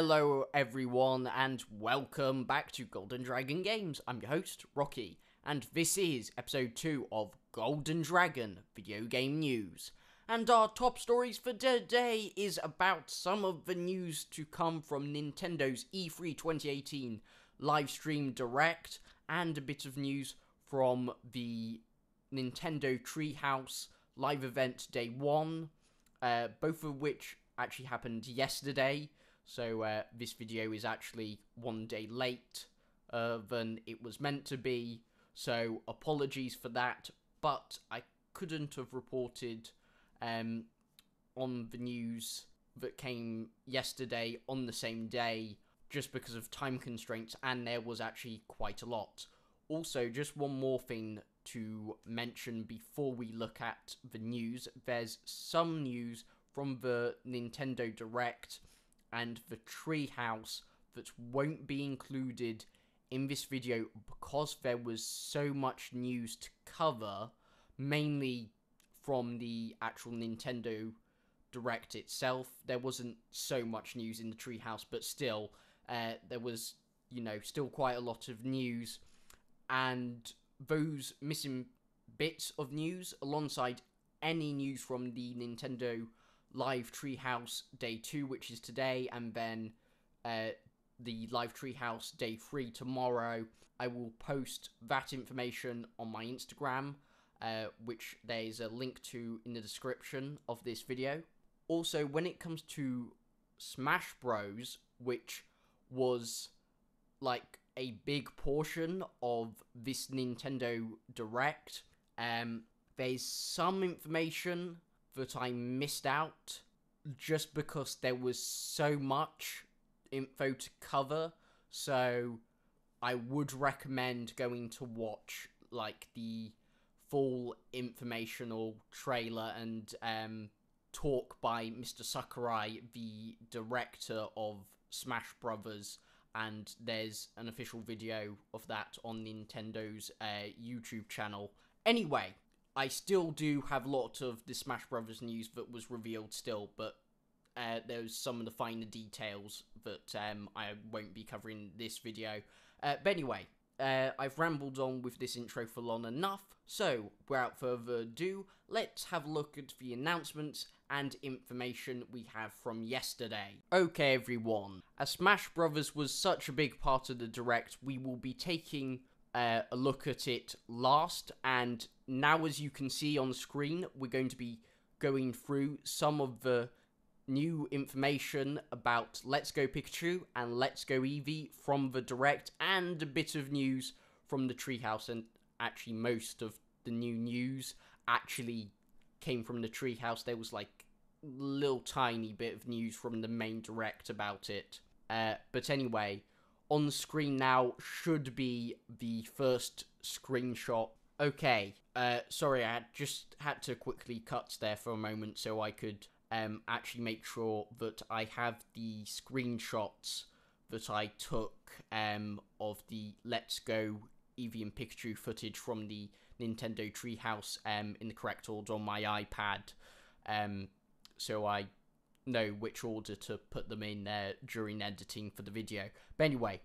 Hello, everyone, and welcome back to Golden Dragon Games. I'm your host, Rocky, and this is episode 2 of Golden Dragon Video Game News. And our top stories for today is about some of the news to come from Nintendo's E3 2018 livestream direct, and a bit of news from the Nintendo Treehouse live event day 1, uh, both of which actually happened yesterday. So uh, this video is actually one day late uh, than it was meant to be. So apologies for that, but I couldn't have reported um, on the news that came yesterday on the same day just because of time constraints, and there was actually quite a lot. Also, just one more thing to mention before we look at the news there's some news from the Nintendo Direct and the treehouse that won't be included in this video because there was so much news to cover, mainly from the actual Nintendo Direct itself. There wasn't so much news in the treehouse, but still, uh, there was, you know, still quite a lot of news, and those missing bits of news alongside any news from the Nintendo live treehouse day two, which is today, and then uh, the live treehouse day three tomorrow. I will post that information on my Instagram, uh, which there's a link to in the description of this video. Also, when it comes to Smash Bros, which was like a big portion of this Nintendo Direct, um, there's some information that I missed out just because there was so much info to cover. So I would recommend going to watch like the full informational trailer and um, talk by Mr. Sakurai, the director of Smash Brothers, and there's an official video of that on Nintendo's uh, YouTube channel. Anyway, I still do have a lot of the Smash Brothers news that was revealed still, but uh, there's some of the finer details that um, I won't be covering in this video. Uh, but anyway, uh, I've rambled on with this intro for long enough, so without further ado, let's have a look at the announcements and information we have from yesterday. Okay everyone, as Smash Brothers was such a big part of the Direct, we will be taking uh, a look at it last, and now as you can see on screen, we're going to be going through some of the new information about Let's Go Pikachu and Let's Go Eevee from the Direct, and a bit of news from the Treehouse, and actually most of the new news actually came from the Treehouse. There was like a little tiny bit of news from the main Direct about it. Uh, but anyway, on screen now should be the first screenshot. Okay, uh, sorry, I just had to quickly cut there for a moment so I could um, actually make sure that I have the screenshots that I took um, of the Let's Go Eevee and Pikachu footage from the Nintendo Treehouse um, in the correct order on my iPad. Um, so I know which order to put them in uh, during editing for the video. But anyway,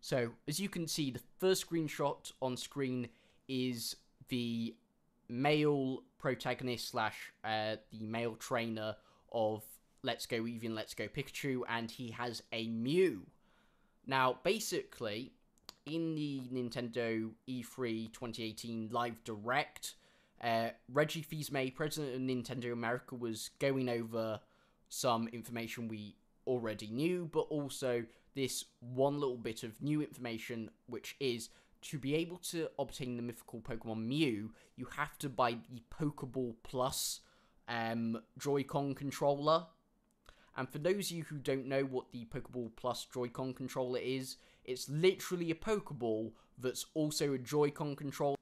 so as you can see, the first screenshot on screen is the male protagonist slash uh, the male trainer of Let's Go Eevee Let's Go Pikachu, and he has a Mew. Now, basically, in the Nintendo E3 2018 Live Direct, uh, Reggie Fils-Aimé, president of Nintendo America, was going over some information we already knew, but also this one little bit of new information, which is to be able to obtain the mythical Pokemon Mew, you have to buy the Pokeball Plus um, Joy-Con controller. And for those of you who don't know what the Pokeball Plus Joy-Con controller is, it's literally a Pokeball that's also a Joy-Con controller,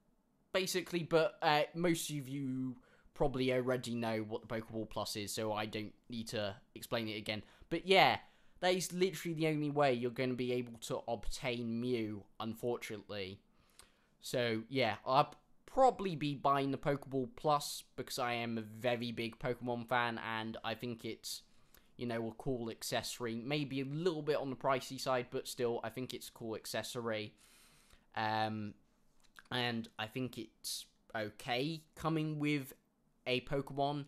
basically. But uh, most of you probably already know what the Pokeball Plus is, so I don't need to explain it again. But yeah, that is literally the only way you're going to be able to obtain Mew, unfortunately. So yeah, I'll probably be buying the Pokeball Plus because I am a very big Pokemon fan and I think it's, you know, a cool accessory. Maybe a little bit on the pricey side, but still, I think it's a cool accessory. Um, and I think it's okay coming with a Pokemon,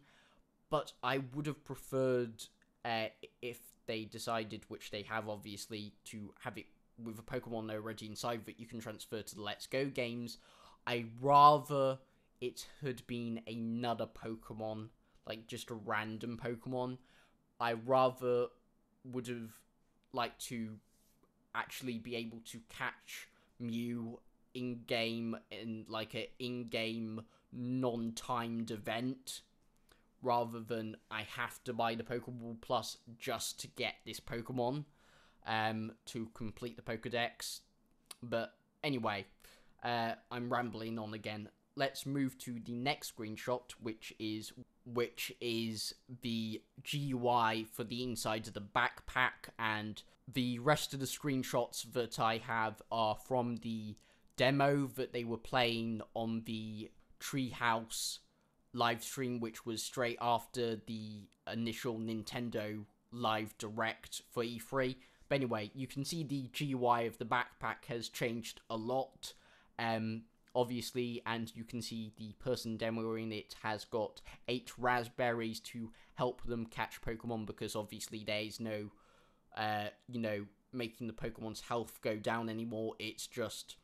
but I would have preferred uh, if they decided, which they have obviously, to have it with a Pokemon already inside that you can transfer to the Let's Go games. I rather it had been another Pokemon, like just a random Pokemon. I rather would have liked to actually be able to catch Mew in game in like a in game non timed event rather than I have to buy the Pokeball Plus just to get this Pokemon um, to complete the Pokedex. But anyway, uh, I'm rambling on again. Let's move to the next screenshot, which is which is the GUI for the inside of the backpack, and the rest of the screenshots that I have are from the demo that they were playing on the Treehouse live stream, which was straight after the initial Nintendo Live Direct for E3. But anyway, you can see the GUI of the backpack has changed a lot. Um, obviously, and you can see the person demoing it has got eight Razz Berries to help them catch Pokemon because obviously there is no, uh, you know, making the Pokemon's health go down anymore. It's just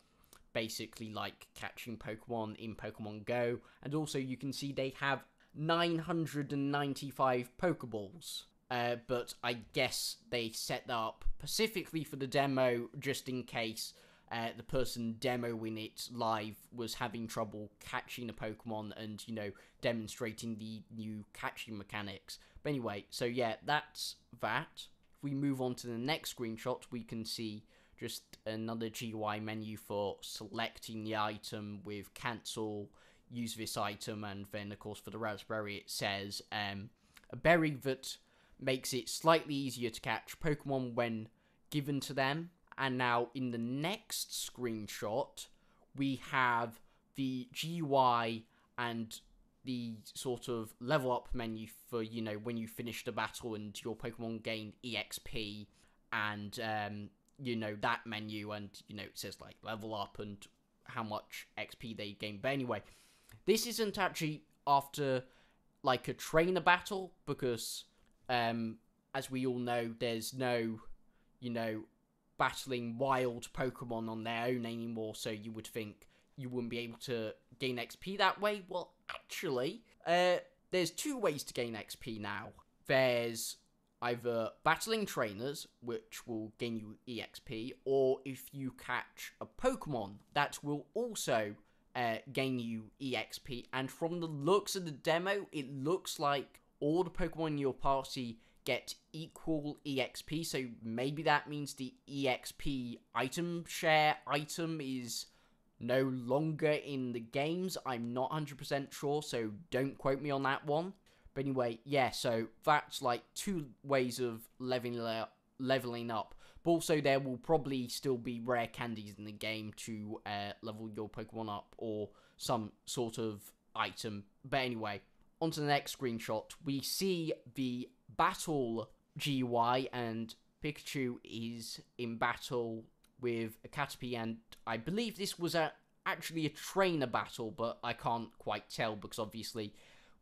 basically like catching Pokemon in Pokemon Go. And also, you can see they have 995 Pokeballs. Uh, but I guess they set that up specifically for the demo just in case uh, the person demoing it live was having trouble catching a Pokemon and, you know, demonstrating the new catching mechanics. But anyway, so yeah, that's that. If we move on to the next screenshot, we can see just another GUI menu for selecting the item with cancel, use this item, and then, of course, for the Razz Berry, it says um, a berry that makes it slightly easier to catch Pokemon when given to them. And now in the next screenshot, we have the GUI and the sort of level up menu for, you know, when you finish the battle and your Pokemon gain EXP and, um, you know, that menu and, you know, it says like level up and how much XP they gain. But anyway, this isn't actually after like a trainer battle because, um, as we all know, there's no, you know, battling wild Pokemon on their own anymore, so you would think you wouldn't be able to gain XP that way. Well, actually, uh, there's two ways to gain XP now. There's either battling trainers, which will gain you EXP, or if you catch a Pokemon, that will also uh, gain you EXP. And from the looks of the demo, it looks like all the Pokemon in your party get equal EXP. So maybe that means the EXP item share item is no longer in the games. I'm not 100% sure, so don't quote me on that one. But anyway, yeah, so that's like two ways of leveling up. Leveling up. But also, there will probably still be rare candies in the game to uh, level your Pokemon up or some sort of item. But anyway, on to the next screenshot. We see the battle GUI, and Pikachu is in battle with a Caterpie, and I believe this was a actually a trainer battle, but I can't quite tell because obviously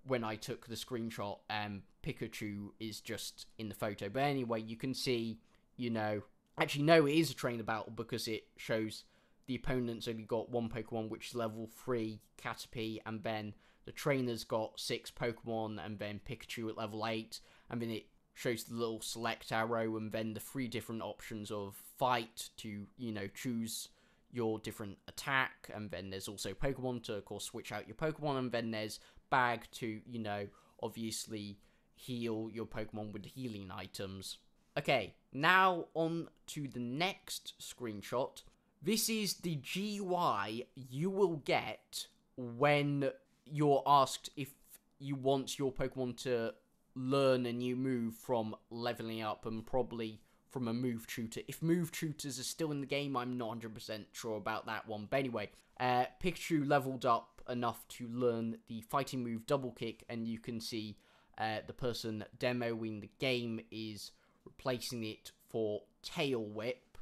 when I took the screenshot, um, Pikachu is just in the photo. But anyway, you can see, you know, actually no, it is a trainer battle because it shows the opponent's only got one Pokemon, which is level three Caterpie, and then the trainer's got six Pokemon, and then Pikachu at level eight, and then it shows the little select arrow and then the three different options of fight to you know choose your different attack and then there's also pokemon to of course switch out your pokemon and then there's bag to you know obviously heal your pokemon with healing items okay now on to the next screenshot this is the GUI you will get when you're asked if you want your pokemon to learn a new move from leveling up and probably from a move tutor. If move tutors are still in the game, I'm not 100% sure about that one. But anyway, uh, Pikachu leveled up enough to learn the fighting move double kick, and you can see uh, the person demoing the game is replacing it for tail whip,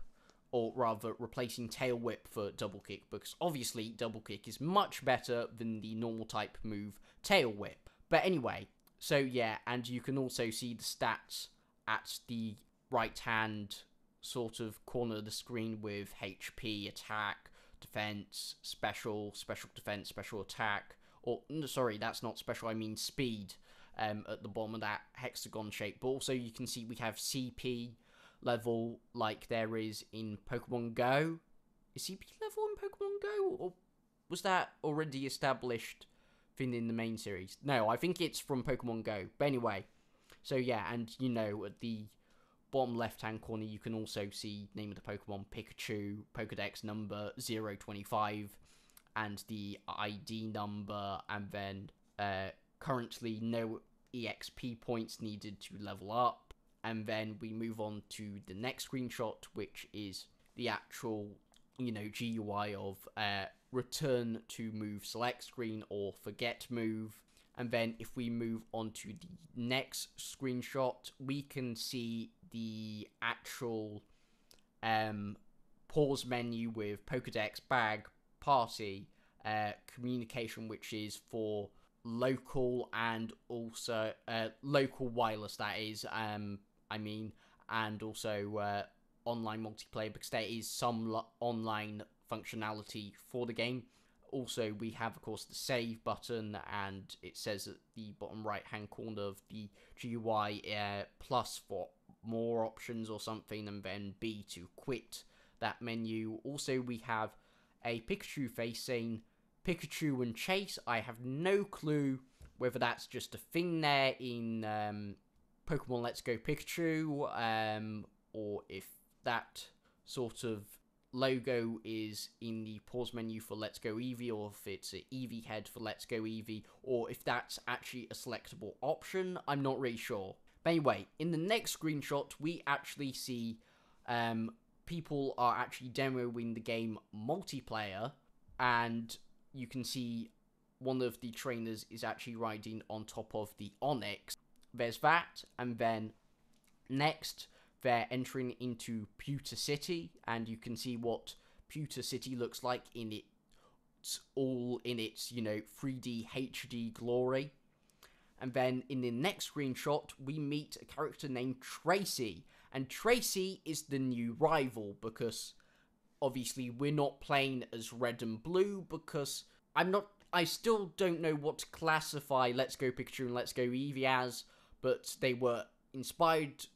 or rather replacing tail whip for double kick, because obviously double kick is much better than the normal type move tail whip. But anyway, so yeah, and you can also see the stats at the right hand sort of corner of the screen with HP, attack, defense, special, special defense, special attack, or sorry, that's not special, I mean speed um, at the bottom of that hexagon shape. But also you can see we have CP level like there is in Pokemon Go. Is CP level in Pokemon Go, or was that already established thing in the main series? No, I think it's from Pokemon Go. But anyway, so yeah, and you know at the bottom left hand corner you can also see name of the Pokemon Pikachu, Pokedex number 025 and the ID number and then uh, currently no EXP points needed to level up. And then we move on to the next screenshot, which is the actual, you know, GUI of uh, return to move select screen or forget move. And then if we move on to the next screenshot, we can see the actual um, pause menu with Pokedex, bag, party, uh, communication, which is for local and also uh, local wireless, that is, um, I mean, and also uh, online multiplayer because there is some lo- online functionality for the game. Also, we have, of course, the save button, and it says at the bottom right hand corner of the GUI uh, plus for more options or something, and then B to quit that menu. Also, we have a Pikachu face Pikachu and Chase. I have no clue whether that's just a thing there in um, Pokemon Let's Go Pikachu, um, or if that sort of logo is in the pause menu for Let's Go Eevee, or if it's an Eevee head for Let's Go Eevee, or if that's actually a selectable option. I'm not really sure. But anyway, in the next screenshot, we actually see um, people are actually demoing the game multiplayer, and you can see one of the trainers is actually riding on top of the Onix. There's that, and then next they're entering into Pewter City, and you can see what Pewter City looks like in its all in its you know 3D HD glory. And then in the next screenshot, we meet a character named Tracy, and Tracy is the new rival because obviously we're not playing as red and blue because I'm not. I still don't know what to classify Let's Go Pikachu and Let's Go Eevee as, but they were inspired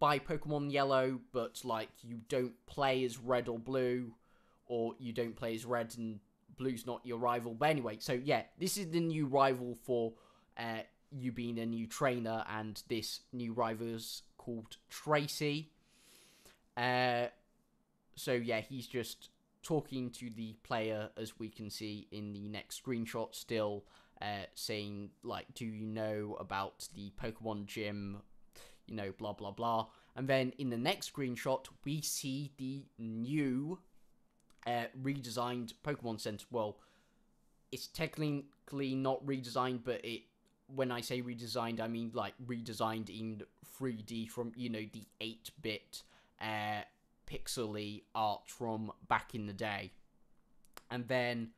by Pokemon Yellow, but like you don't play as red or blue, or you don't play as red and blue's not your rival. But anyway, so yeah, this is the new rival for uh, you being a new trainer, and this new rival's called Tracy. Uh, so yeah, he's just talking to the player, as we can see in the next screenshot. Still, uh, saying like, "Do you know about the Pokemon Gym you know, blah blah blah. And then in the next screenshot, we see the new uh, redesigned Pokemon Center. Well, it's technically not redesigned, but it when I say redesigned, I mean like redesigned in 3D from you know the 8-bit uh, pixely art from back in the day. And then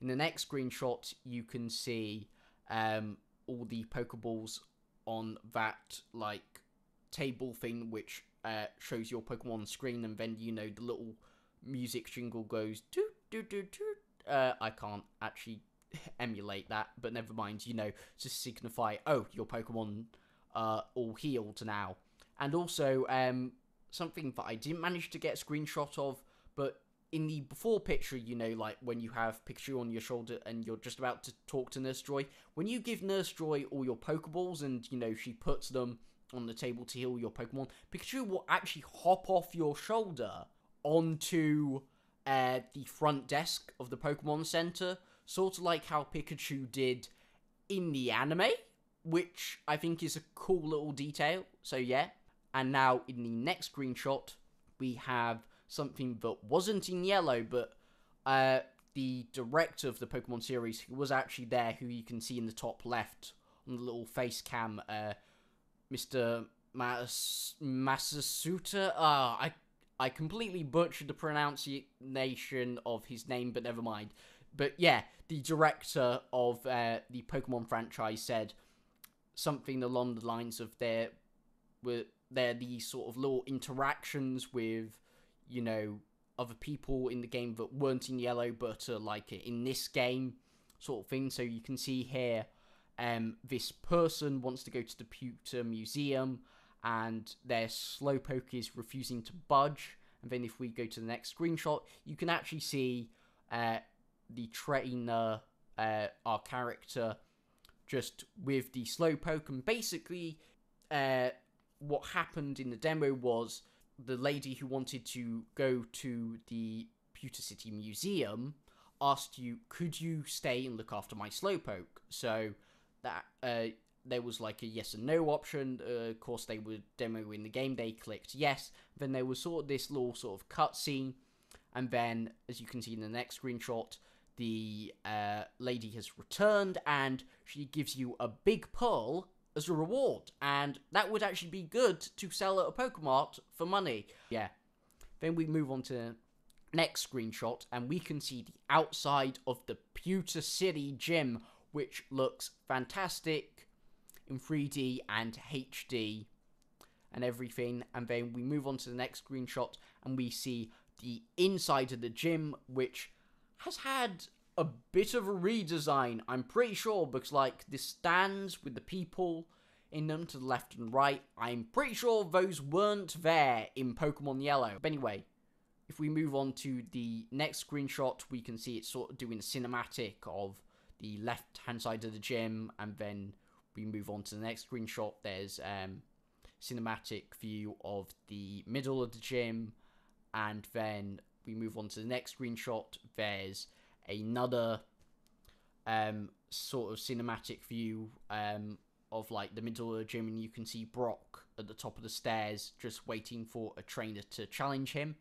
in the next screenshot, you can see um, all the Pokeballs on that like table thing which uh, shows your Pokemon on screen, and then you know the little music jingle goes do do do. Uh, I can't actually emulate that, but never mind. You know, to signify oh your Pokemon are all healed now, and also um something that I didn't manage to get a screenshot of, but in the before picture, you know, like when you have Pikachu on your shoulder and you're just about to talk to Nurse Joy, when you give Nurse Joy all your Pokeballs and, you know, she puts them on the table to heal your Pokemon, Pikachu will actually hop off your shoulder onto uh, the front desk of the Pokemon Center, sort of like how Pikachu did in the anime, which I think is a cool little detail. So, yeah. And now in the next screenshot, we have something that wasn't in yellow, but uh, the director of the Pokemon series who was actually there, who you can see in the top left on the little face cam, uh, Mr. Mas- Masasuta. Ah, I I completely butchered the pronunciation of his name, but never mind. But yeah, the director of uh, the Pokemon franchise said something along the lines of there were there these sort of little interactions with, you know, other people in the game that weren't in yellow but are like in this game, sort of thing. So you can see here, um, this person wants to go to the Pewter Museum and their Slowpoke is refusing to budge. And then if we go to the next screenshot, you can actually see uh, the trainer, uh, our character, just with the Slowpoke. And basically, uh, what happened in the demo was the lady who wanted to go to the Pewter City Museum asked you, could you stay and look after my Slowpoke? So that uh, there was like a yes and no option. Uh, of course, they were demoing the game. They clicked yes. Then there was sort of this little sort of cutscene, and then as you can see in the next screenshot, the uh, lady has returned and she gives you a big pearl as a reward, and that would actually be good to sell at a Pokemart for money. Yeah. Then we move on to next screenshot, and we can see the outside of the Pewter City gym, which looks fantastic in 3D and HD and everything. And then we move on to the next screenshot, and we see the inside of the gym, which has had a bit of a redesign, I'm pretty sure, because like the stands with the people in them to the left and right, I'm pretty sure those weren't there in Pokemon Yellow. But anyway, if we move on to the next screenshot, we can see it's sort of doing a cinematic of the left hand side of the gym, and then we move on to the next screenshot. There's um, cinematic view of the middle of the gym, and then we move on to the next screenshot. There's another um, sort of cinematic view um, of like the middle of the gym, and you can see Brock at the top of the stairs just waiting for a trainer to challenge him.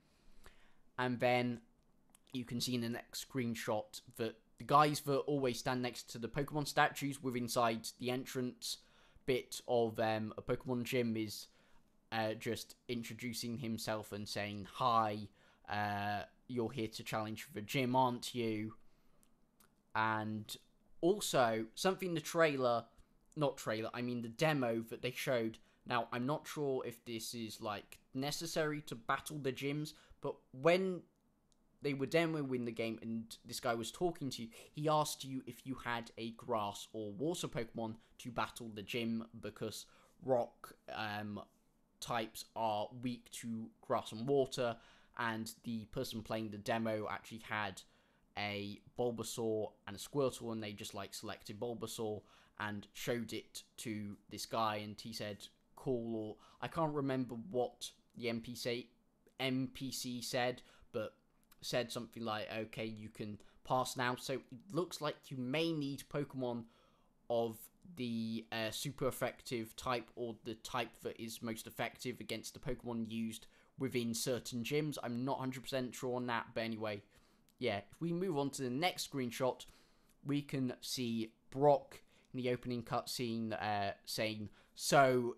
And then you can see in the next screenshot that the guys that always stand next to the Pokemon statues with inside the entrance bit of um, a Pokemon gym is uh, just introducing himself and saying hi. Uh, you're here to challenge for the gym, aren't you? And also, something the trailer, not trailer, I mean the demo that they showed. Now, I'm not sure if this is like necessary to battle the gyms, but when they were demoing win the game and this guy was talking to you, he asked you if you had a grass or water Pokemon to battle the gym because rock um, types are weak to grass and water, and the person playing the demo actually had a Bulbasaur and a Squirtle, and they just like selected Bulbasaur and showed it to this guy, and he said, "Cool," or I can't remember what the NPC NPC said, but said something like, "Okay, you can pass now." So it looks like you may need Pokemon of the uh, super effective type or the type that is most effective against the Pokemon used within certain gyms. I'm not 100% sure on that, but anyway, yeah, if we move on to the next screenshot, we can see Brock in the opening cutscene uh, saying, So,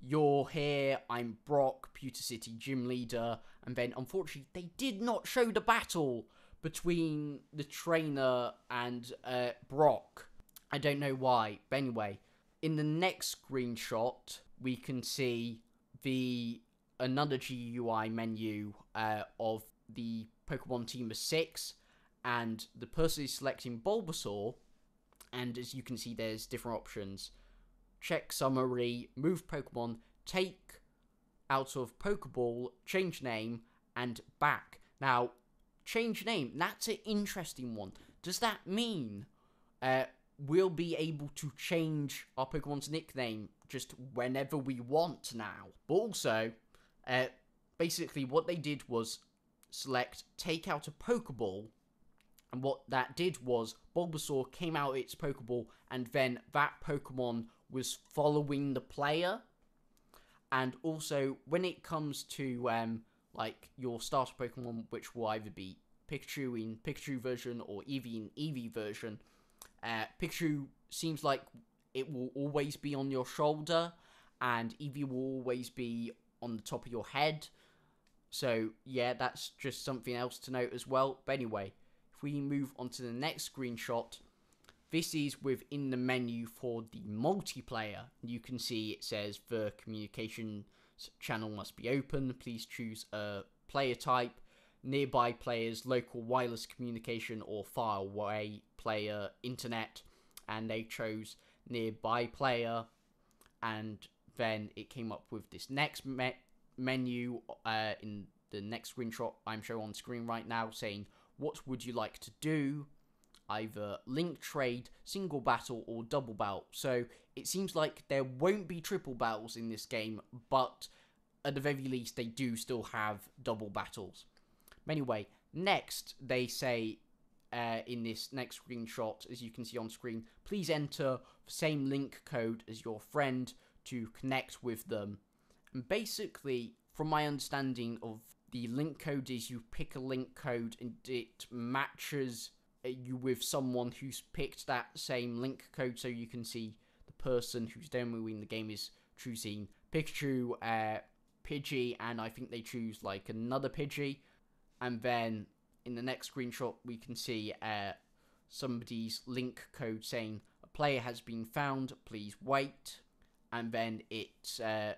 you're here, I'm Brock, Pewter City gym leader, and then unfortunately, they did not show the battle between the trainer and uh, Brock. I don't know why, but anyway, in the next screenshot, we can see the another GUI menu uh, of the Pokemon team of six, and the person is selecting Bulbasaur, and as you can see, there's different options. Check summary, move Pokemon, take out of Pokeball, change name, and back. Now, change name, that's an interesting one. Does that mean uh, we'll be able to change our Pokemon's nickname just whenever we want now? But also, uh, basically, what they did was select take out a Pokeball, and what that did was Bulbasaur came out its Pokeball, and then that Pokemon was following the player. And also, when it comes to um, like your starter Pokemon, which will either be Pikachu in Pikachu version or Eevee in Eevee version, uh, Pikachu seems like it will always be on your shoulder, and Eevee will always be on the top of your head. So yeah, that's just something else to note as well. But anyway, if we move on to the next screenshot, this is within the menu for the multiplayer. You can see it says the communication channel must be open. Please choose a player type, nearby players, local wireless communication, or far away player internet. And they chose nearby player, and then it came up with this next me- menu uh, in the next screenshot I'm showing on screen right now saying, What would you like to do? Either link trade, single battle, or double battle. So it seems like there won't be triple battles in this game, but at the very least, they do still have double battles. Anyway, next they say uh, in this next screenshot, as you can see on screen, please enter the same link code as your friend to connect with them. And basically, from my understanding of the link code is you pick a link code and it matches uh, you with someone who's picked that same link code so you can see the person who's demoing the game is choosing Pikachu, uh, Pidgey, and I think they choose like another Pidgey. And then in the next screenshot, we can see uh, somebody's link code saying a player has been found, please wait. And then it uh,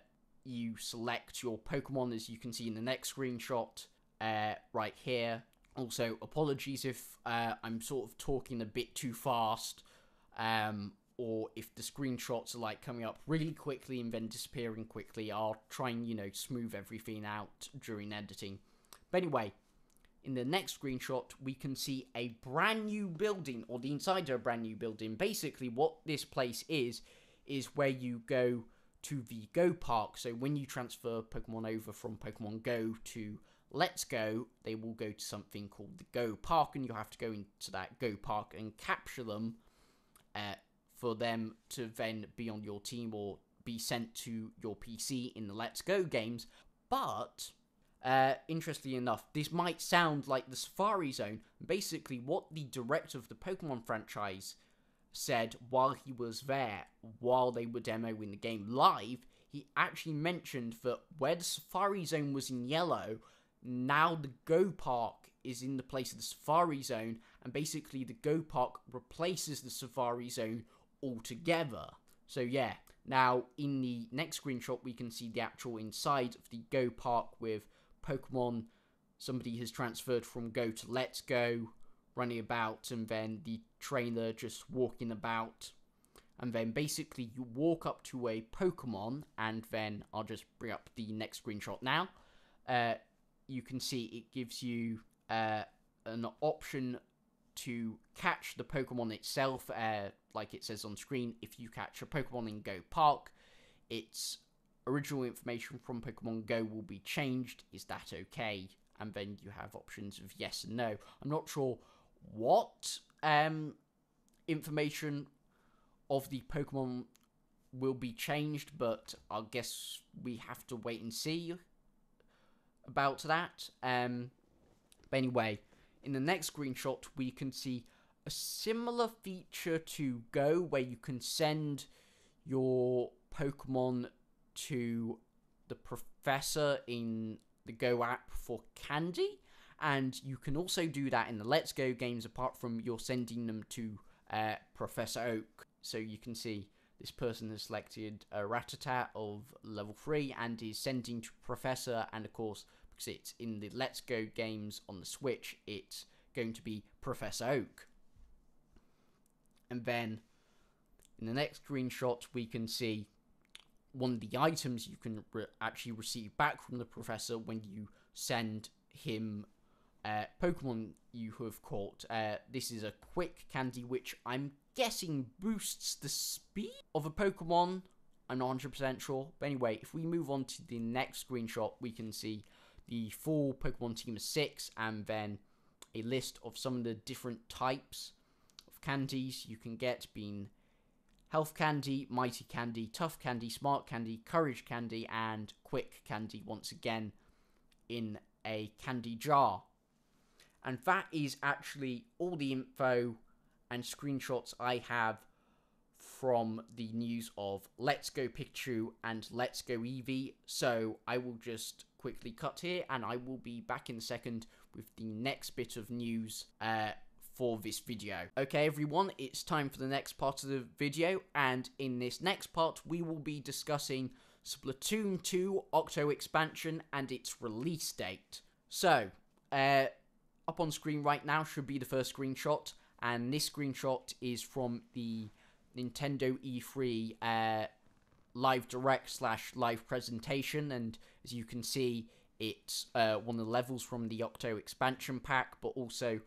you select your Pokemon as you can see in the next screenshot uh, right here. Also, apologies if uh, I'm sort of talking a bit too fast, um, or if the screenshots are like coming up really quickly and then disappearing quickly. I'll try and you know smooth everything out during editing. But anyway, in the next screenshot, we can see a brand new building, or the inside of a brand new building. Basically, what this place is, is where you go to the Go Park. So when you transfer Pokemon over from Pokemon Go to Let's Go, they will go to something called the Go Park, and you have to go into that Go Park and capture them uh, for them to then be on your team or be sent to your PC in the Let's Go games. But uh, interestingly enough, this might sound like the Safari Zone. Basically, what the director of the Pokemon franchise said while he was there, while they were demoing the game live, he actually mentioned that where the Safari Zone was in yellow, now the Go Park is in the place of the Safari Zone, and basically the Go Park replaces the Safari Zone altogether. So yeah, now in the next screenshot we can see the actual inside of the Go Park with Pokemon. Somebody has transferred from Go to Let's Go running about and then the trainer just walking about. And then basically you walk up to a pokemon and then i'll just bring up the next screenshot now. Uh, you can see it gives you uh, an option to catch the pokemon itself uh, like it says on screen if you catch a pokemon in go park its original information from pokemon go will be changed. Is that okay? And then you have options of yes and no. I'm not sure what um, information of the Pokemon will be changed, but I guess we have to wait and see about that. Um, but anyway, in the next screenshot, we can see a similar feature to Go where you can send your Pokemon to the professor in the Go app for candy and you can also do that in the Let's Go games apart from you're sending them to uh, Professor Oak. So you can see this person has selected a Rattata of level 3 and is sending to Professor, and of course, because it's in the Let's Go games on the Switch, it's going to be Professor Oak. And then in the next screenshot, we can see one of the items you can re- actually receive back from the Professor when you send him uh, Pokemon you have caught. Uh, this is a quick candy which I'm guessing boosts the speed of a Pokemon. I'm not 100% sure. But anyway, if we move on to the next screenshot, we can see the full Pokemon team of six and then a list of some of the different types of candies you can get being health candy, mighty candy, tough candy, smart candy, courage candy, and quick candy once again in a candy jar. And that is actually all the info and screenshots I have from the news of Let's Go Pikachu and Let's Go Eevee. So I will just quickly cut here and I will be back in a second with the next bit of news uh, for this video. Okay everyone, it's time for the next part of the video and in this next part we will be discussing Splatoon 2 Octo expansion and its release date. So, uh, up on screen right now should be the first screenshot and this screenshot is from the Nintendo E3 uh, live direct slash live presentation, and as you can see, it's uh, one of the levels from the Octo expansion pack, but also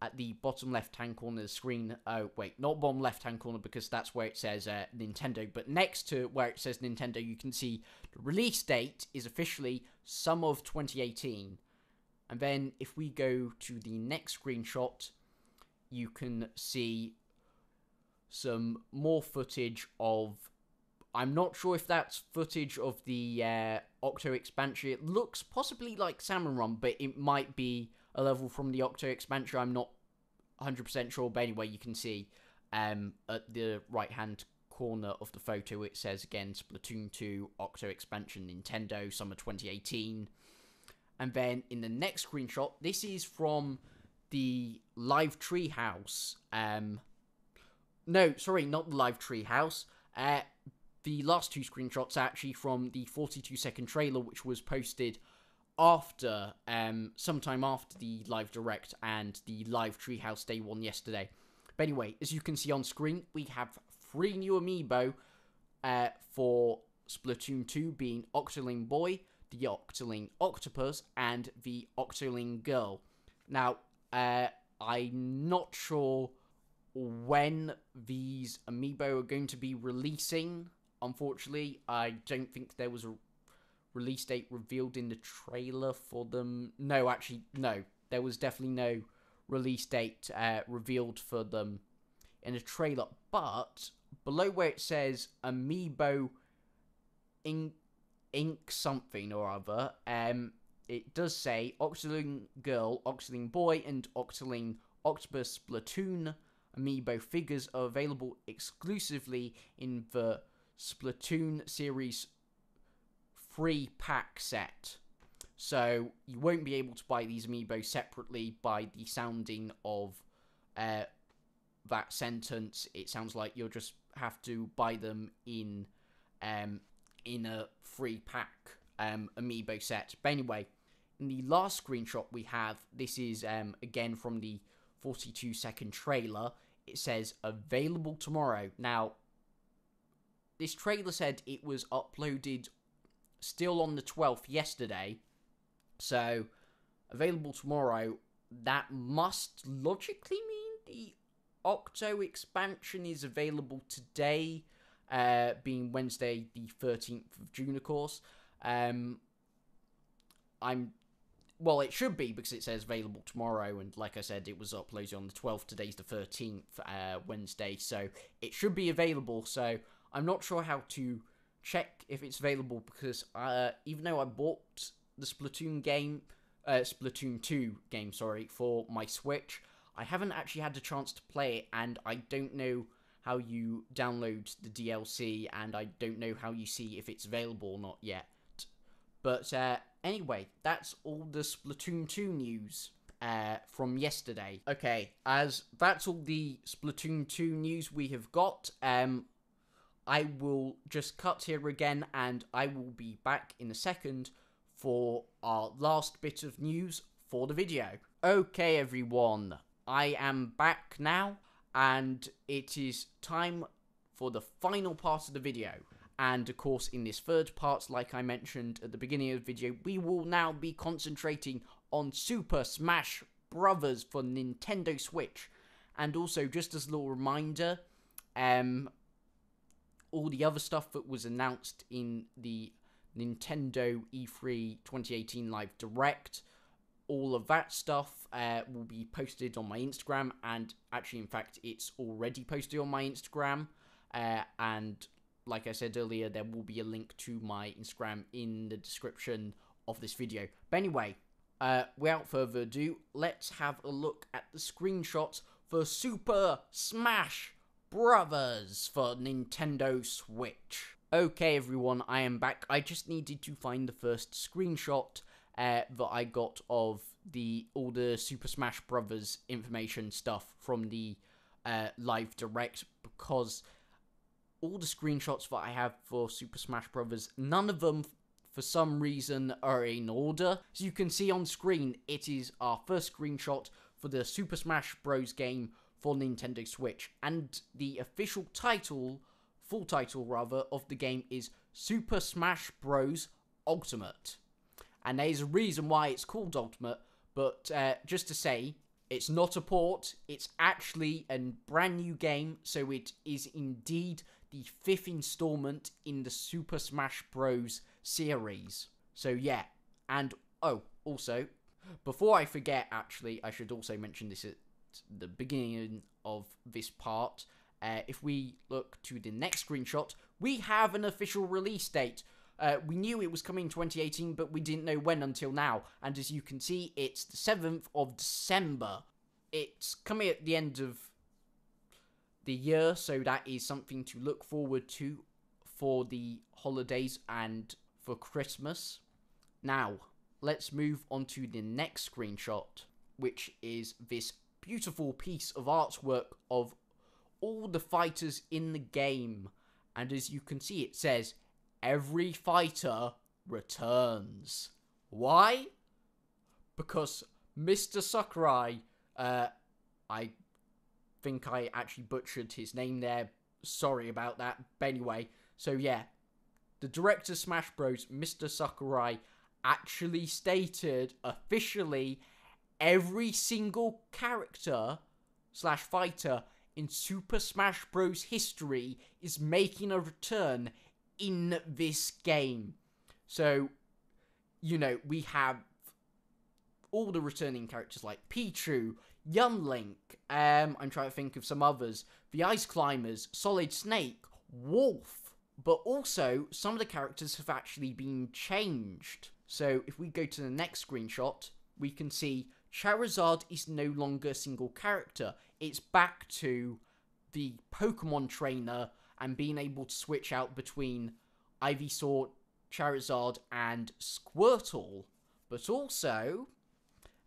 at the bottom left hand corner of the screen. Oh, wait, not bottom left hand corner because that's where it says uh, Nintendo, but next to where it says Nintendo, you can see the release date is officially summer of 2018. And then if we go to the next screenshot, you can see some more footage of. I'm not sure if that's footage of the uh, Octo expansion. It looks possibly like Salmon Run, but it might be a level from the Octo expansion. I'm not 100% sure, but anyway, you can see um, at the right hand corner of the photo it says again Splatoon 2 Octo expansion Nintendo summer 2018. And then in the next screenshot, this is from the live treehouse. Um, no, sorry, not the live treehouse. Uh, the last two screenshots actually from the 42 second trailer, which was posted after, um, sometime after the live direct and the live treehouse day one yesterday. But anyway, as you can see on screen, we have three new amiibo uh, for Splatoon 2 being Octoling Boy, the Octoling Octopus, and the Octoling Girl. Now, uh, I'm not sure when these amiibo are going to be releasing. Unfortunately, I don't think there was a release date revealed in the trailer for them. No, actually, no. There was definitely no release date uh, revealed for them in the trailer. But below where it says Amiibo Ink, Ink something or other, um, it does say Octoling Girl, Octoling Boy, and Octoling Octopus Splatoon amiibo figures are available exclusively in the Splatoon series free pack set. So you won't be able to buy these amiibo separately by the sounding of uh, that sentence. It sounds like you'll just have to buy them in um, in a free pack um, amiibo set. But anyway, in the last screenshot we have, this is um, again from the 42 second trailer. It says available tomorrow. Now, this trailer said it was uploaded still on the 12th yesterday. So, available tomorrow. That must logically mean the Octo expansion is available today, uh, being Wednesday, the 13th of June, of course. Um, I'm well, it should be because it says available tomorrow, and like I said, it was uploaded on the 12th. Today's the 13th, uh, Wednesday, so it should be available. So I'm not sure how to check if it's available because uh, even though I bought the Splatoon game, uh, Splatoon 2 game, sorry, for my Switch, I haven't actually had the chance to play it, and I don't know how you download the DLC, and I don't know how you see if it's available or not yet. But uh, anyway, that's all the Splatoon 2 news uh, from yesterday. Okay, as that's all the Splatoon 2 news we have got, um, I will just cut here again and I will be back in a second for our last bit of news for the video. Okay, everyone, I am back now and it is time for the final part of the video. And of course, in this third part, like I mentioned at the beginning of the video, we will now be concentrating on Super Smash Brothers for Nintendo Switch. And also, just as a little reminder, um, all the other stuff that was announced in the Nintendo E3 2018 Live Direct, all of that stuff uh, will be posted on my Instagram. And actually, in fact, it's already posted on my Instagram. Uh, and like I said earlier, there will be a link to my Instagram in the description of this video. But anyway, uh, without further ado, let's have a look at the screenshots for Super Smash Brothers for Nintendo Switch. Okay, everyone, I am back. I just needed to find the first screenshot uh, that I got of the all the Super Smash Brothers information stuff from the uh, live direct because all the screenshots that I have for Super Smash Brothers, none of them for some reason are in order. As you can see on screen, it is our first screenshot for the Super Smash Bros. game for Nintendo Switch, and the official title, full title rather, of the game is Super Smash Bros. Ultimate. And there's a reason why it's called Ultimate, but uh, just to say, it's not a port, it's actually a brand new game, so it is indeed the fifth installment in the Super Smash Bros. series. So yeah, and oh, also, before I forget, actually, I should also mention this at the beginning of this part. Uh, if we look to the next screenshot, we have an official release date. Uh, we knew it was coming 2018, but we didn't know when until now. And as you can see, it's the 7th of December. It's coming at the end of the year, so that is something to look forward to for the holidays and for Christmas. Now, let's move on to the next screenshot, which is this beautiful piece of artwork of all the fighters in the game. And as you can see, it says, Every fighter returns. Why? Because Mr. Sakurai, uh, I think I actually butchered his name there. Sorry about that. But anyway, so yeah, the director Smash Bros, Mr. Sakurai, actually stated officially every single character slash fighter in Super Smash Bros. history is making a return in this game. So, you know, we have all the returning characters like Pichu, Young Link, um, I'm trying to think of some others, the Ice Climbers, Solid Snake, Wolf, but also some of the characters have actually been changed. So if we go to the next screenshot, we can see Charizard is no longer a single character. It's back to the Pokemon trainer and being able to switch out between Ivysaur, Charizard, and Squirtle. But also,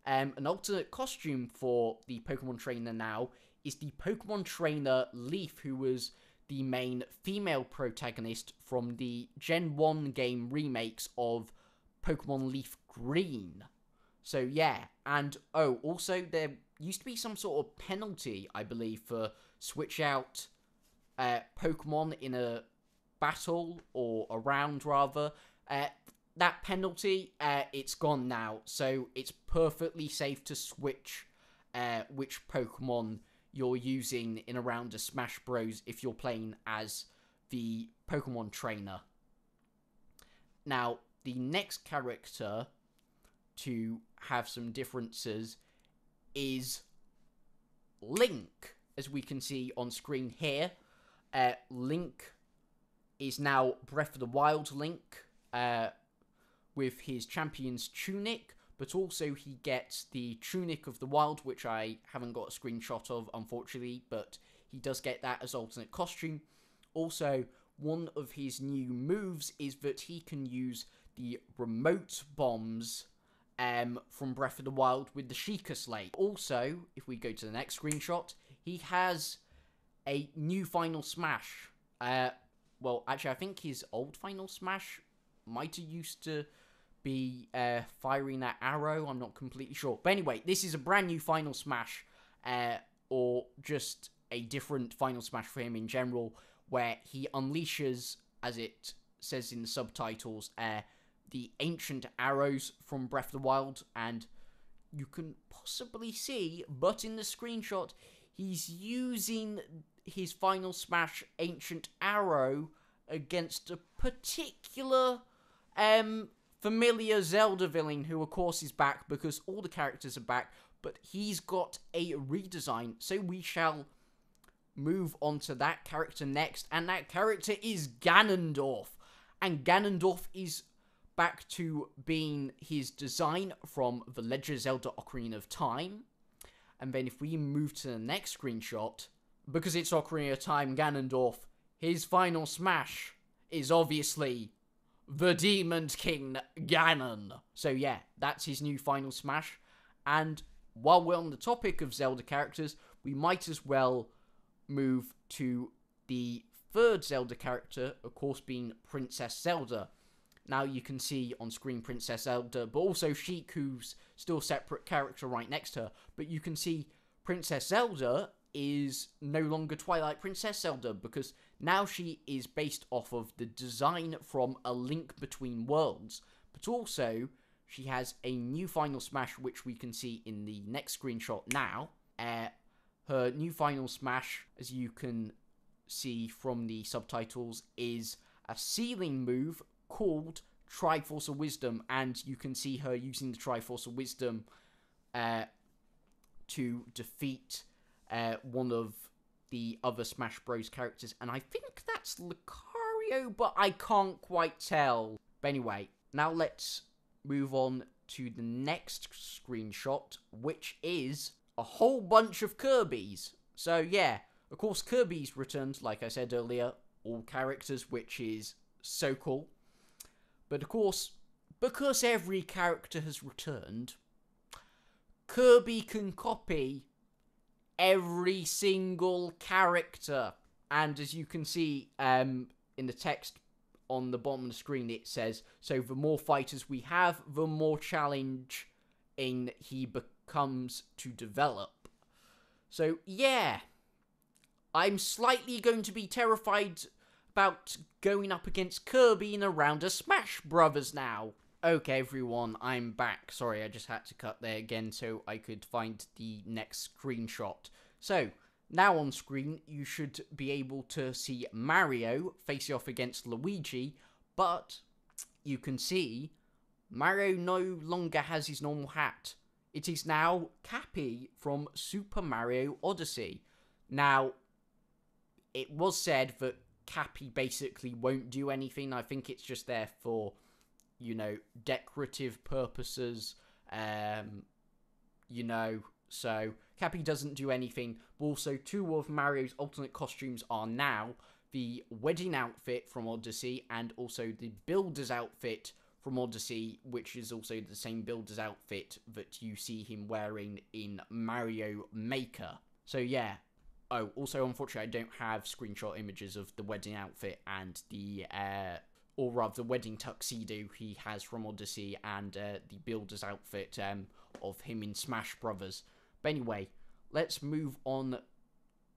um, an alternate costume for the Pokemon trainer now is the Pokemon trainer Leaf, who was the main female protagonist from the Gen 1 game remakes of Pokemon Leaf Green. So yeah, and oh, also there used to be some sort of penalty, I believe, for switch out uh, Pokemon in a battle or a round rather. Uh, that penalty, uh, it's gone now, so it's perfectly safe to switch uh, which Pokemon you're using in a round of Smash Bros. if you're playing as the Pokemon trainer. Now, the next character to have some differences is Link, as we can see on screen here. Uh, Link is now Breath of the Wild Link uh, with his champion's tunic, but also he gets the Tunic of the Wild, which I haven't got a screenshot of, unfortunately, but he does get that as alternate costume. Also, one of his new moves is that he can use the remote bombs um, from Breath of the Wild with the Sheikah Slate. Also, if we go to the next screenshot, he has a new Final Smash. Uh, well, actually, I think his old Final Smash might have used to be uh, firing that arrow. I'm not completely sure. But anyway, this is a brand new Final Smash, uh, or just a different Final Smash for him in general, where he unleashes, as it says in the subtitles, uh, the ancient arrows from Breath of the Wild, and you can possibly see, but in the screenshot, he's using his final smash ancient arrow against a particular um familiar Zelda villain who of course is back because all the characters are back, but he's got a redesign. So we shall move on to that character next, and that character is Ganondorf. And Ganondorf is back to being his design from The Legend of Zelda Ocarina of Time. And then if we move to the next screenshot, because it's Ocarina of Time Ganondorf, his final smash is obviously the Demon King Ganon. So yeah, that's his new final smash. And while we're on the topic of Zelda characters, we might as well move to the third Zelda character, of course, being Princess Zelda. Now you can see on screen Princess Zelda, but also Sheik, who's still a separate character right next to her. But you can see Princess Zelda is no longer Twilight Princess Zelda because now she is based off of the design from A Link Between Worlds, but also she has a new Final Smash which we can see in the next screenshot now. Uh, her new Final Smash, as you can see from the subtitles, is a ceiling move called Triforce of Wisdom, and you can see her using the Triforce of Wisdom uh, to defeat uh, one of the other Smash Bros. characters, and I think that's Lucario, but I can't quite tell. But anyway, now let's move on to the next screenshot, which is a whole bunch of Kirby's. So yeah, of course Kirby's returned, like I said earlier, all characters, which is so cool. But of course, because every character has returned, Kirby can copy every single character. And as you can see um, in the text on the bottom of the screen, it says, so the more fighters we have, the more challenging he becomes to develop. So, yeah. I'm slightly going to be terrified about going up against Kirby in a round of Smash Brothers now. Okay, everyone, I'm back. Sorry, I just had to cut there again so I could find the next screenshot. So, now on screen, you should be able to see Mario facing off against Luigi, but you can see Mario no longer has his normal hat. It is now Cappy from Super Mario Odyssey. Now, it was said that Cappy basically won't do anything. I think it's just there for, you know, decorative purposes. Um, you know, so Cappy doesn't do anything. But also, two of Mario's alternate costumes are now the wedding outfit from Odyssey and also the builder's outfit from Odyssey, which is also the same builder's outfit that you see him wearing in Mario Maker. So yeah. Oh, also, unfortunately, I don't have screenshot images of the wedding outfit and the, uh, or rather, the wedding tuxedo he has from Odyssey and uh, the builder's outfit um, of him in Smash Brothers. But anyway, let's move on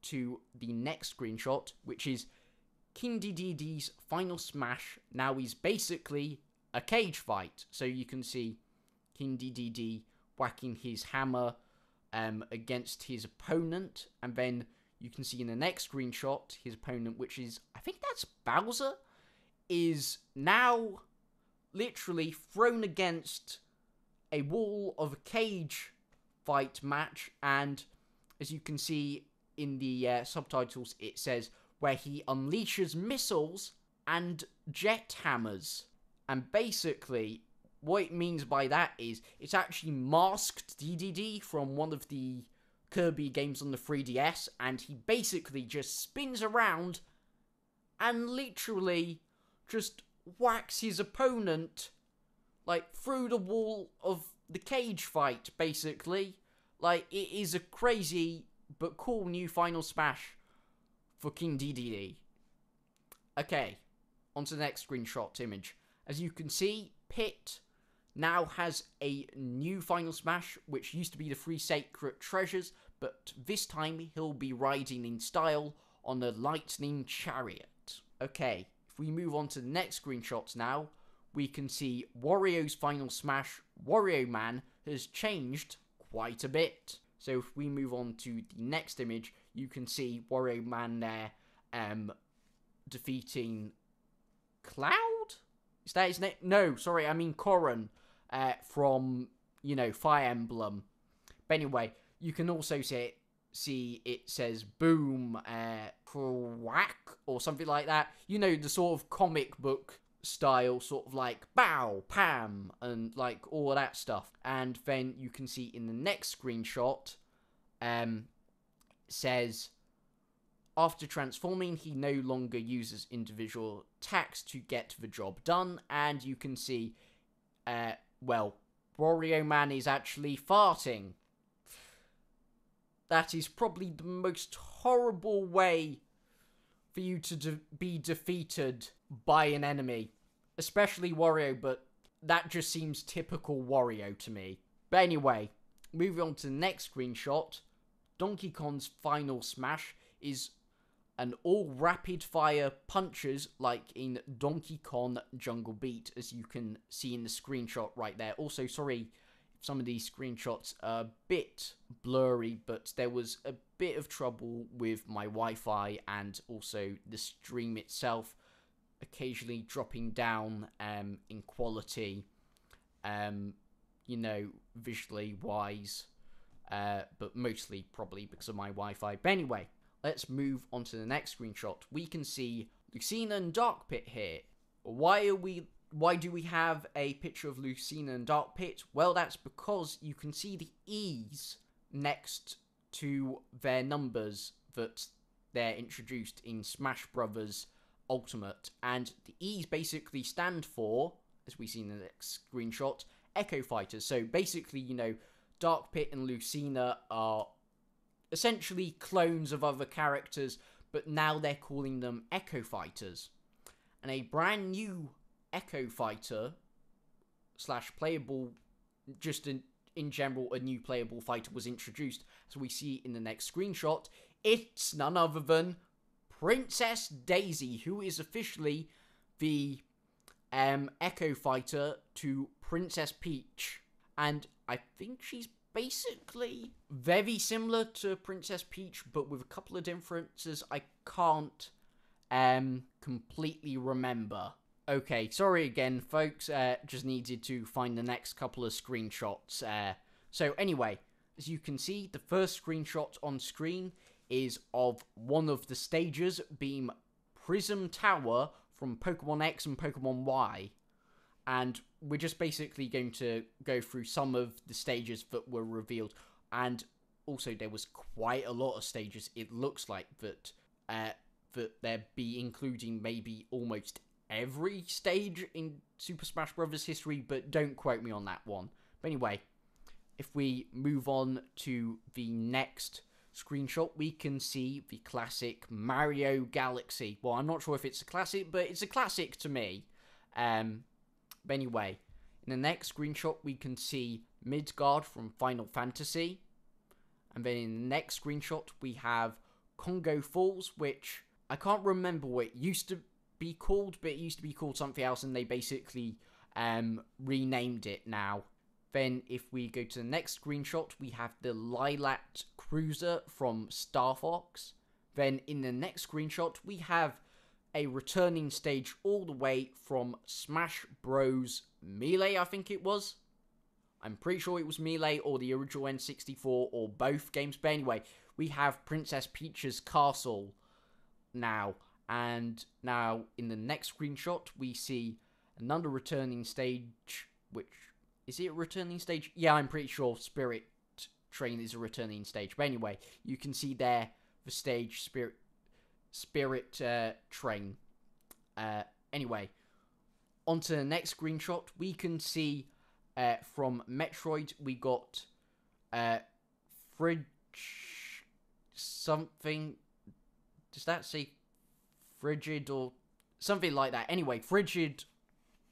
to the next screenshot, which is King Dedede's final smash. Now he's basically a cage fight. So you can see King Dedede whacking his hammer um, against his opponent. And then you can see in the next screenshot, his opponent, which is, I think that's Bowser, is now literally thrown against a wall of a cage fight match, and as you can see in the uh, subtitles, it says where he unleashes missiles and jet hammers. And basically, what it means by that is it's actually masked Dedede from one of the Kirby games on the 3DS, and he basically just spins around and literally just whacks his opponent like through the wall of the cage fight, basically. Like, it is a crazy but cool new final smash for King Dedede. Okay, on to the next screenshot image. As you can see, Pit now has a new final smash, which used to be the three sacred treasures, but this time he'll be riding in style on the lightning chariot. Okay, we move on to the next screenshots now, we can see Wario's final smash, Wario Man, has changed quite a bit. So if we move on to the next image, you can see Wario Man there um, defeating Cloud? Is that his name? No, sorry, I mean Corrin uh, from, you know, Fire Emblem. But anyway, you can also see it, see it says boom, uh, quack, or something like that. You know, the sort of comic book style, sort of like bow, pam, and like all that stuff. And then you can see in the next screenshot, um, says After transforming, he no longer uses individual attacks to get the job done, and you can see, uh, well, Wario Man is actually farting. That is probably the most horrible way for you to de- be defeated by an enemy, especially Wario, but that just seems typical Wario to me. But anyway, moving on to the next screenshot, Donkey Kong's final smash is an all rapid fire punches like in Donkey Kong Jungle Beat, as you can see in the screenshot right there. Also, sorry some of these screenshots are a bit blurry, but there was a bit of trouble with my Wi Fi and also the stream itself occasionally dropping down um, in quality, um, you know, visually wise, uh, but mostly probably because of my Wi Fi. But anyway, let's move on to the next screenshot. We can see Lucina and Dark Pit here. Why are we? Why do we have a picture of Lucina and Dark Pit? Well, that's because you can see the E's next to their numbers that they're introduced in Smash Brothers Ultimate, and the E's basically stand for, as we see in the next screenshot, Echo Fighters. So basically, you know, Dark Pit and Lucina are essentially clones of other characters, but now they're calling them Echo Fighters. And a brand new Echo Fighter slash playable, just in, in general, a new playable fighter was introduced, as we see in the next screenshot. It's none other than Princess Daisy, who is officially the um, Echo Fighter to Princess Peach. And I think she's basically very similar to Princess Peach, but with a couple of differences I can't um, completely remember. Okay, sorry again, folks. Uh, just needed to find the next couple of screenshots. Uh, so anyway, as you can see, the first screenshot on screen is of one of the stages being Prism Tower from Pokemon X and Pokemon Y and we're just basically going to go through some of the stages that were revealed and also there was quite a lot of stages it looks like that uh, that there be including maybe almost every stage in Super Smash Bros history but don't quote me on that one. But anyway if we move on to the next screenshot we can see the classic Mario Galaxy. Well I'm not sure if it's a classic but it's a classic to me. Um but anyway, in the next screenshot, we can see Midgard from Final Fantasy. And then in the next screenshot, we have Kongo Falls, which I can't remember what it used to be called, but it used to be called something else, and they basically um, renamed it now. Then, if we go to the next screenshot, we have the Lylat Cruiser from Star Fox. Then, in the next screenshot, we have a returning stage all the way from Smash Bros. Melee, I think it was. I'm pretty sure it was Melee or the original N64 or both games. But anyway, we have Princess Peach's castle now. And now in the next screenshot, we see another returning stage, which is it a returning stage? Yeah, I'm pretty sure Spirit Train is a returning stage. But anyway, you can see there the stage Spirit Spirit uh, Train. Uh, anyway, onto the next screenshot, we can see uh, from Metroid we got uh, Fridge something. Does that say frigid or something like that? Anyway, frigid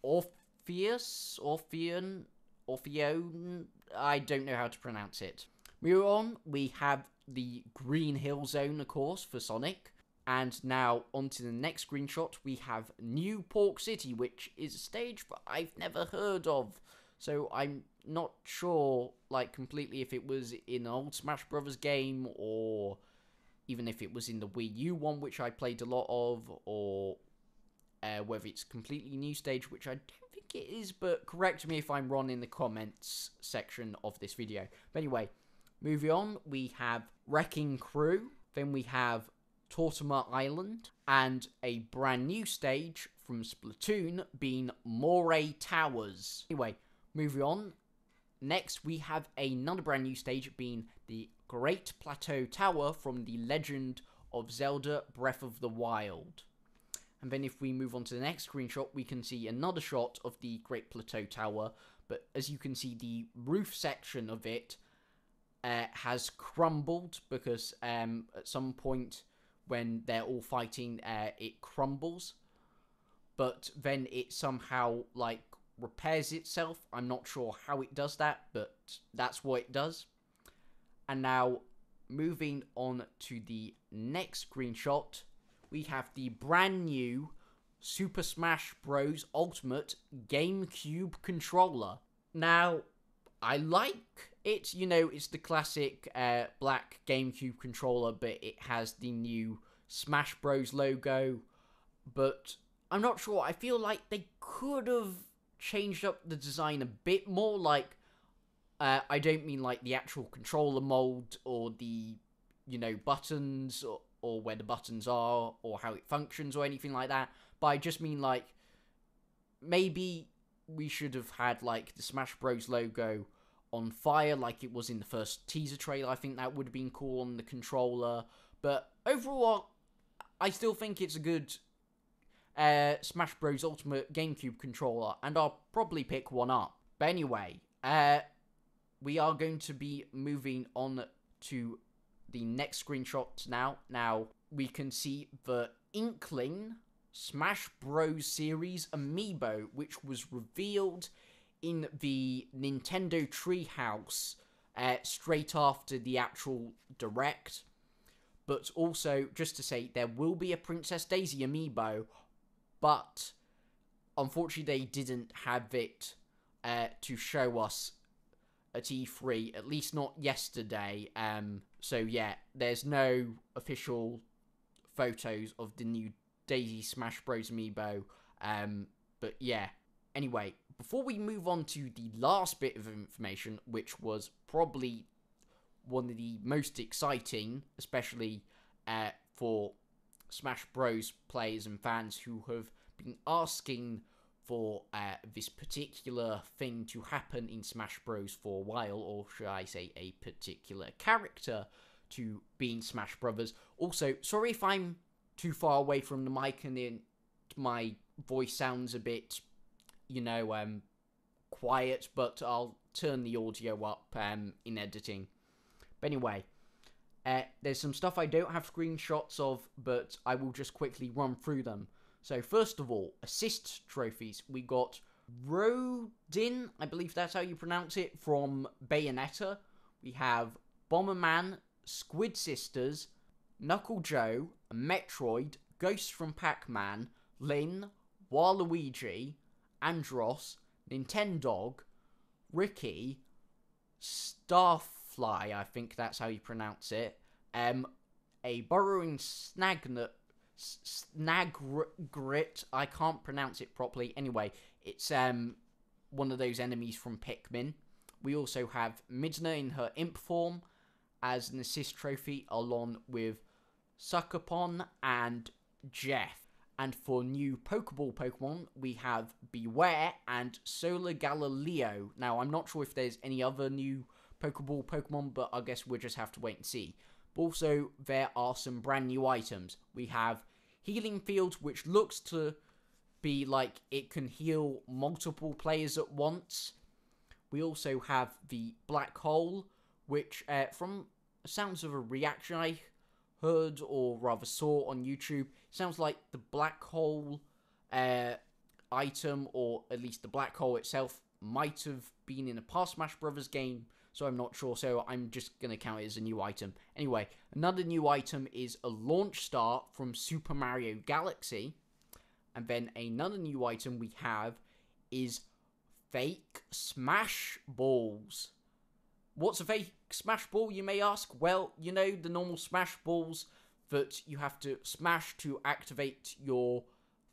Orpheus, Orpheon, Orpheon. I don't know how to pronounce it. Moving on, we have the Green Hill Zone, of course, for Sonic. And now onto the next screenshot, we have New Pork City, which is a stage I've never heard of. So I'm not sure, like, completely if it was in an old Smash Brothers game or even if it was in the Wii U one, which I played a lot of, or uh, whether it's completely new stage, which I don't think it is, but correct me if I'm wrong in the comments section of this video. But anyway, moving on, we have Wrecking Crew, then we have Tortimer Island, and a brand new stage from Splatoon being Moray Towers. Anyway, moving on. Next, we have another brand new stage being the Great Plateau Tower from The Legend of Zelda Breath of the Wild. And then if we move on to the next screenshot, we can see another shot of the Great Plateau Tower. But as you can see, the roof section of it uh, has crumbled because um, at some point when they're all fighting, uh, it crumbles. But then it somehow like repairs itself. I'm not sure how it does that, but that's what it does. And now moving on to the next screenshot, we have the brand new Super Smash Bros. Ultimate GameCube controller. Now, I like it. You know, it's the classic uh, black GameCube controller, but it has the new Smash Bros. logo. But I'm not sure. I feel like they could have changed up the design a bit more. Like, uh, I don't mean like the actual controller mold or the, you know, buttons or, or where the buttons are or how it functions or anything like that. But I just mean like maybe we should have had like the Smash Bros logo on fire like it was in the first teaser trailer. I think that would have been cool on the controller. But overall, I still think it's a good uh, Smash Bros Ultimate GameCube controller, and I'll probably pick one up. But anyway, uh, we are going to be moving on to the next screenshot now. Now, we can see the Inkling Smash Bros. series amiibo, which was revealed in the Nintendo Treehouse uh, straight after the actual direct. But also, just to say, there will be a Princess Daisy amiibo, but unfortunately, they didn't have it uh, to show us at E3, at least not yesterday. Um, so yeah, there's no official photos of the new Daisy Smash Bros. amiibo. Um, but yeah, anyway, before we move on to the last bit of information, which was probably one of the most exciting, especially uh, for Smash Bros. players and fans who have been asking for uh, this particular thing to happen in Smash Bros. for a while, or should I say a particular character to be in Smash Brothers. Also, sorry if I'm too far away from the mic and then my voice sounds a bit, you know, um, quiet, but I'll turn the audio up um, in editing. But anyway, uh, there's some stuff I don't have screenshots of, but I will just quickly run through them. So first of all, assist trophies. We got Rodin, I believe that's how you pronounce it, from Bayonetta. We have Bomberman, Squid Sisters, Knuckle Joe, Metroid, Ghost from Pac-Man, Lyn, Waluigi, Andross, Nintendog, Riki, Starfly, I think that's how you pronounce it, um, a burrowing Snagnut Snagrit. I can't pronounce it properly. Anyway, it's um one of those enemies from Pikmin. We also have Midna in her imp form as an assist trophy, along with Sukapon and Jeff. And for new Pokeball Pokemon, we have Bewear and Solgaleo. Now, I'm not sure if there's any other new Pokeball Pokemon, but I guess we'll just have to wait and see. Also, there are some brand new items. We have Healing Field, which looks to be like it can heal multiple players at once. We also have the Black Hole, which, uh, from sounds of a reaction I heard or rather saw on YouTube, sounds like the Black Hole uh, item, or at least the Black Hole itself, might have been in a past Smash Brothers game so I'm not sure, so I'm just going to count it as a new item. Anyway, another new item is a launch star from Super Mario Galaxy. And then another new item we have is fake smash balls. What's a fake smash ball, you may ask? Well, you know the normal smash balls that you have to smash to activate your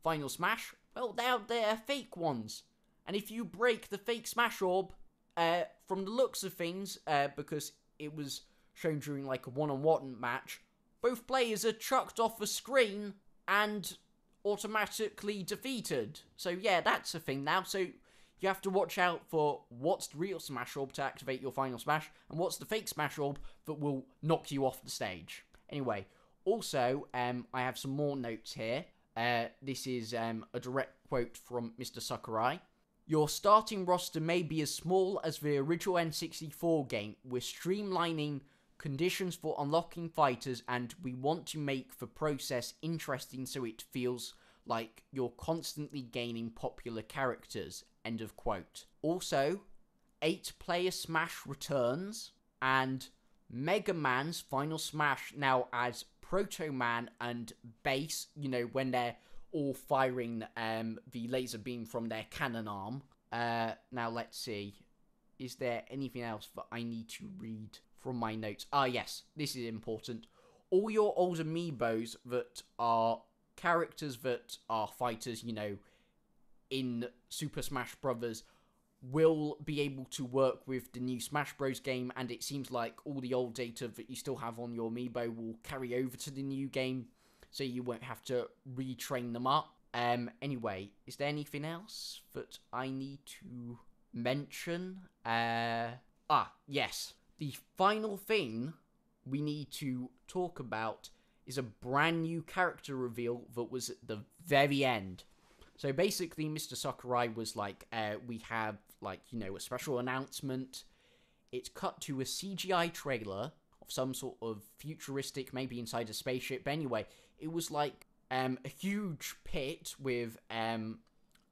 final smash? Well, they're, they're fake ones. And if you break the fake smash orb, uh, from the looks of things, uh, because it was shown during like a one-on-one match, both players are chucked off the screen and automatically defeated. So yeah, that's a thing now. So you have to watch out for what's the real Smash Orb to activate your final Smash, and what's the fake Smash Orb that will knock you off the stage. Anyway, Also, um, I have some more notes here. Uh, this is um, a direct quote from Mr. Sakurai. Your starting roster may be as small as the original N64 game. We're streamlining conditions for unlocking fighters and we want to make the process interesting so it feels like you're constantly gaining popular characters. End of quote. Also, 8 player Smash returns and Mega Man's final Smash now adds Proto Man and Bass, you know, when they're all firing um, the laser beam from their cannon arm. Uh, now, let's see. Is there anything else that I need to read from my notes? Ah, yes, this is important. All your old amiibos that are characters that are fighters, you know, in Super Smash Brothers will be able to work with the new Smash Bros game, and it seems like all the old data that you still have on your amiibo will carry over to the new game, so you won't have to retrain them up. Um, anyway, is there anything else that I need to mention? Uh, ah, yes. The final thing we need to talk about is a brand new character reveal that was at the very end. So basically, Mr. Sakurai was like, uh, we have, like, you know, a special announcement. It's cut to a CGI trailer of some sort of futuristic, maybe inside a spaceship. But anyway, it was like um, a huge pit with um,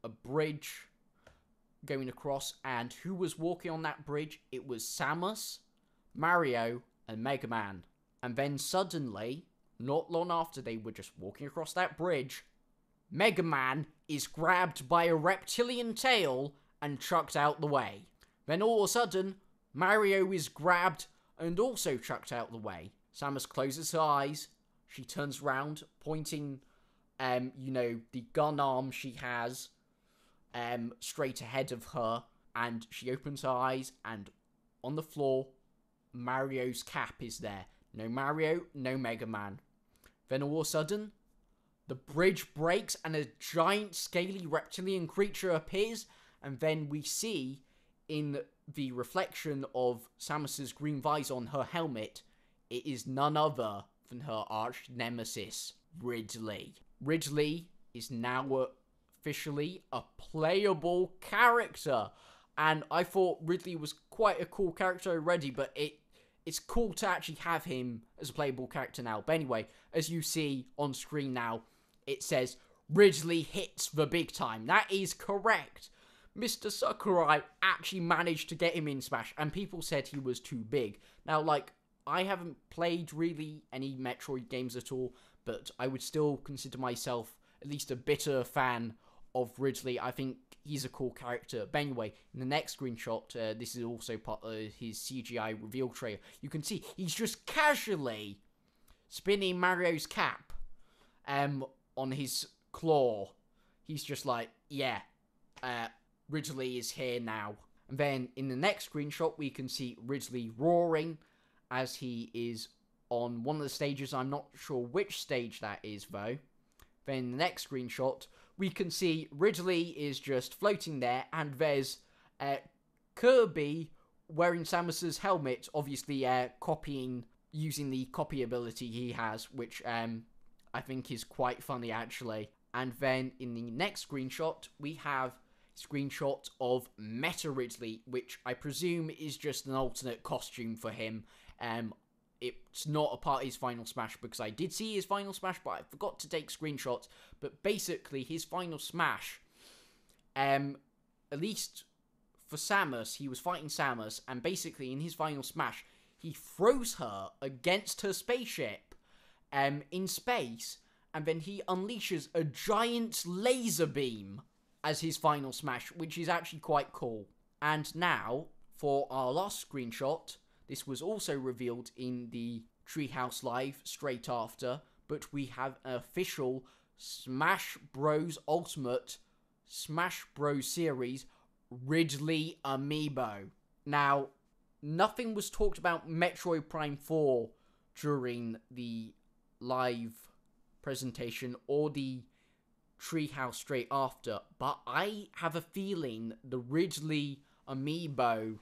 a bridge going across. And who was walking on that bridge? It was Samus, Mario, and Mega Man. And then suddenly, not long after they were just walking across that bridge, Mega Man is grabbed by a reptilian tail and chucked out the way. Then all of a sudden, Mario is grabbed and also chucked out the way. Samus closes her eyes. She turns round, pointing, um, you know, the gun arm she has, um, straight ahead of her, and she opens her eyes, and on the floor, Mario's cap is there. No Mario, no Mega Man. Then all of a sudden, the bridge breaks and a giant scaly reptilian creature appears, and then we see in the reflection of Samus's green visor on her helmet, it is none other than her arch nemesis, Ridley. Ridley is now officially a playable character. And I thought Ridley was quite a cool character already, but it it's cool to actually have him as a playable character now. But anyway, as you see on screen now, it says Ridley hits the big time. That is correct. Mr. Sakurai actually managed to get him in Smash, and people said he was too big. Now, like, I haven't played really any Metroid games at all, but I would still consider myself at least a bitter fan of Ridley. I think he's a cool character. But anyway, in the next screenshot, uh, this is also part of his CGI reveal trailer. You can see he's just casually spinning Mario's cap um, on his claw. He's just like, yeah, uh, Ridley is here now. And then in the next screenshot, we can see Ridley roaring as he is on one of the stages. I'm not sure which stage that is, though. Then the next screenshot, we can see Ridley is just floating there, and there's uh, Kirby wearing Samus's helmet, obviously uh, copying, using the copy ability he has, which um, I think is quite funny actually. And then in the next screenshot, we have screenshot of Meta Ridley, which I presume is just an alternate costume for him. Um, it's not a part of his final smash because I did see his final smash, but I forgot to take screenshots. But basically, his final smash, um, at least for Samus, he was fighting Samus, and basically in his final smash, he throws her against her spaceship um, in space, and then he unleashes a giant laser beam as his final smash, which is actually quite cool. And now, for our last screenshot, this was also revealed in the Treehouse Live straight after, but we have an official Smash Bros. Ultimate Smash Bros. series Ridley Amiibo. Now, nothing was talked about Metroid Prime 4 during the live presentation or the treehouse straight after, but I have a feeling the Ridley amiibo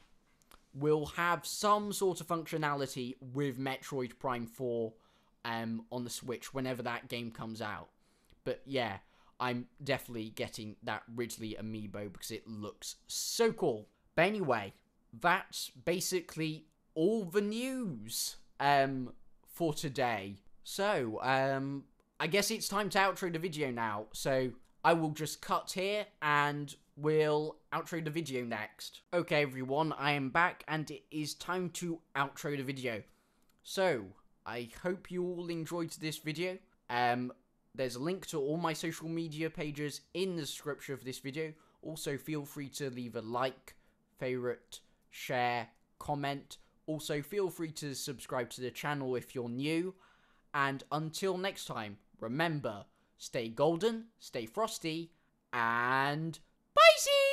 will have some sort of functionality with Metroid Prime 4 um, on the Switch whenever that game comes out. But yeah, I'm definitely getting that Ridley amiibo because it looks so cool. But anyway, that's basically all the news um, for today. So, um, I guess it's time to outro the video now. So, I will just cut here and we'll outro the video next. Okay, everyone, I am back and it is time to outro the video. So, I hope you all enjoyed this video. Um, there's a link to all my social media pages in the description of this video. Also, feel free to leave a like, favorite, share, comment. Also, feel free to subscribe to the channel if you're new. And until next time, remember, stay golden, stay frosty, and Beijinho!